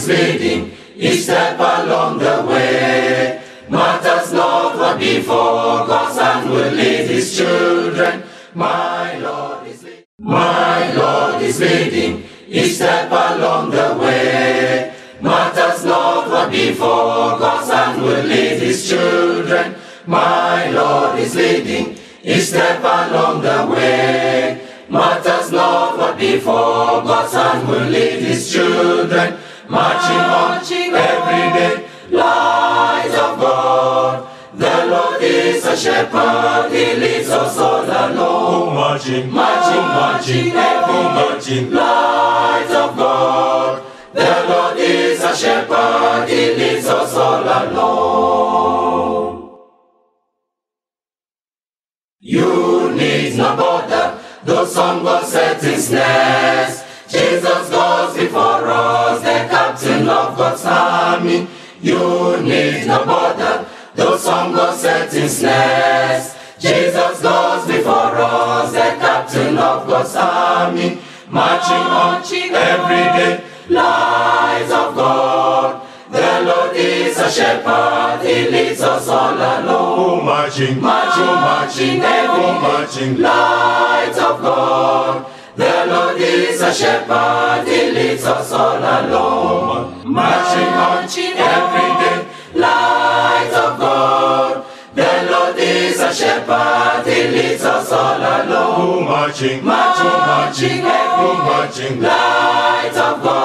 is leading each step along the way. Matters not what before, God's hand will lead his children. My Lord is leading, my Lord is leading each step along the way. Matters not what before, God's hand will lead his children. My Lord is leading each step along the way. Matters not what before, God's hand will lead his children. Marching on every day, light of God. The Lord is a shepherd, he leads us all along. Oh, marching, Marching, marching, every marching. light of God. The Lord is a shepherd, he leads us all along. You need no border, though some go set in snares. Of God's army. You need no border, though some go set in snares. Jesus goes before us, the captain of God's army. Marching on every day, light of God. The Lord is a shepherd, he leads us all along. Oh, marching, Marching, marching, every marching. light of God. The Lord is a shepherd, he leads us all along. Marching on every day, light of God. The Lord is a shepherd, he leads us all along. Oh, marching, Marching, marching, every marching. light of God.